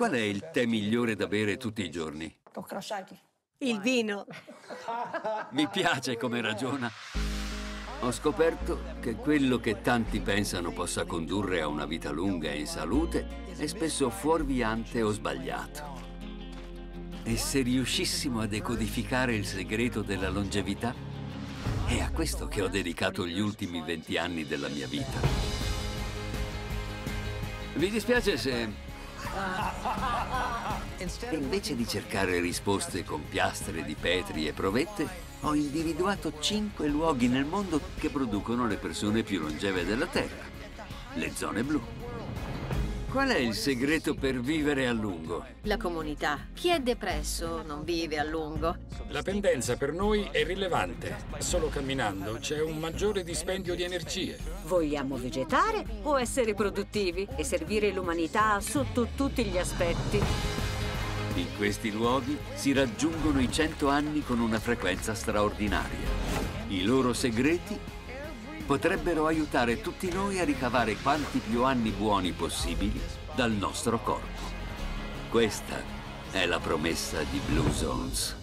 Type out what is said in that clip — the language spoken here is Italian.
Qual è il tè migliore da bere tutti i giorni? Il vino. Mi piace come ragiona. Ho scoperto che quello che tanti pensano possa condurre a una vita lunga e in salute è spesso fuorviante o sbagliato. E se riuscissimo a decodificare il segreto della longevità, è a questo che ho dedicato gli ultimi 20 anni della mia vita. Vi dispiace se invece di cercare risposte con piastre di petri e provette, ho individuato cinque luoghi nel mondo che producono le persone più longeve della Terra. Le zone blu. Qual è il segreto per vivere a lungo? La comunità. Chi è depresso non vive a lungo. La pendenza per noi è rilevante. Solo camminando c'è un maggiore dispendio di energie. Vogliamo vegetare o essere produttivi e servire l'umanità sotto tutti gli aspetti? In questi luoghi si raggiungono i 100 anni con una frequenza straordinaria. I loro segreti potrebbero aiutare tutti noi a ricavare quanti più anni buoni possibili dal nostro corpo. Questa è la promessa di Blue Zones.